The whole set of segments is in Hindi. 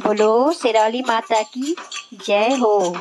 बोलो शेराली माता की जय हो।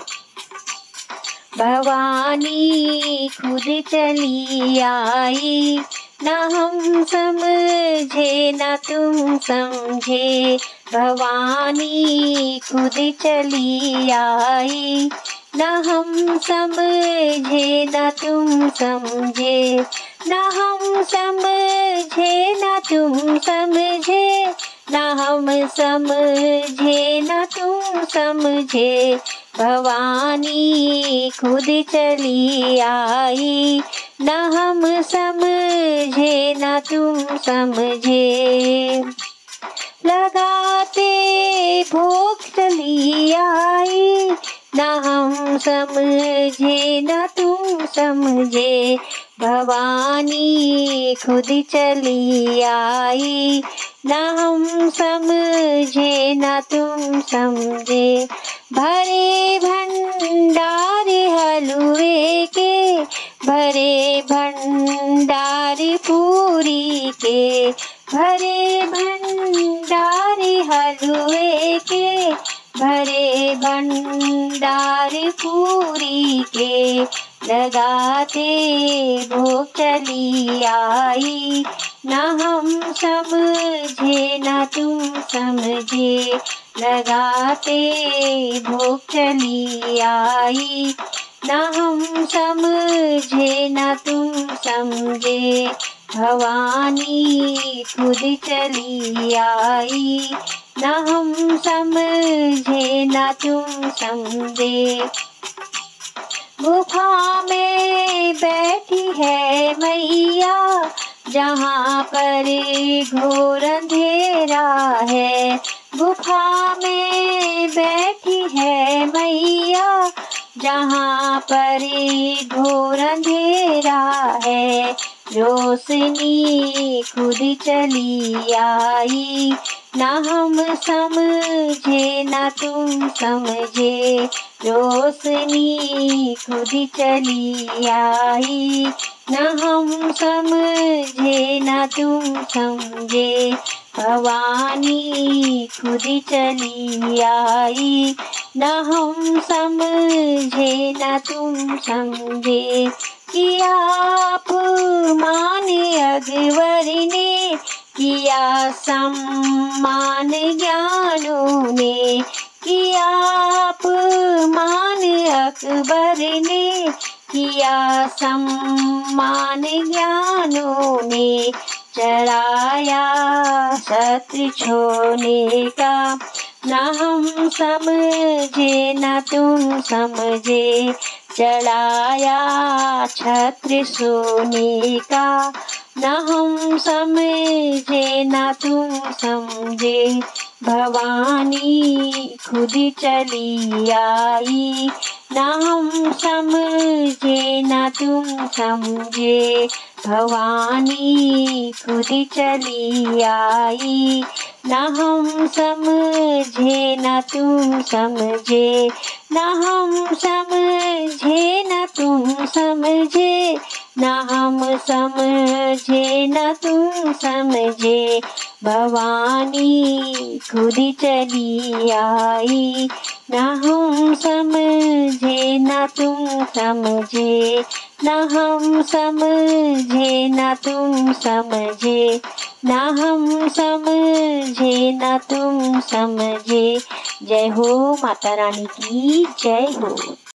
भवानी खुद चली आई, न हम समझे, न तुम समझे। भवानी खुद चली आई, न हम समझे, न तुम समझे। न हम समझे, न तुम समझे न हम समझे, न तुम समझे। भवानी खुद चली आई। न हम समझे, न तुम समझे। लगाते भोग चली आई। न हम समझे, न तुम समझे। भवानी खुद चली आई। न हम समझे, न तुम समझे। भरे भंडार हलवे के, भरे भंडार पूरी के। भरे भंडार हलवे के, भरे भंडार पूरी के। लगाते भोग चली आई। न हम समझे, न तुम समझे। लगाते भोग चली आई। न हम समझे, न तुम समझे। भवानी खुद चली आई। न हम समझे, न तुम समझे। गुफा में बैठी है मैया, जहाँ पर घोर अंधेरा है। गुफा में बैठी है मैया, जहाँ पर घोर अंधेरा है। रोशनी खुद चली आई, न हम समझे, न तुम समझे। रोशनी खुद चली आई, न हम समझे, न तुम समझे। भवानी खुद चली आई, न हम समझे, न तुम समझे। किया माने अकबर ने किया सम्मान ज्ञानों ने किया मान अकबर ने किया सम्मान ज्ञानों ने चढ़ाया सत्य छोने का। न हम समझे, न तुम समझे चढ़ाया छत्र सोने का न हम समझे, न तुम समझे। भवानी खुद चली आई। न हम समझे, न तुम समझे। भवानी खुद चली आई। न हम समझे, न तुम समझे। न हम समझे समझे न तुम समझे। भवानी खुद चली आई। न हम समझे, न तुम समझे। न हम समझे, न तुम समझे। न हम समझे, न तुम समझे। जय हो माता रानी की जय हो।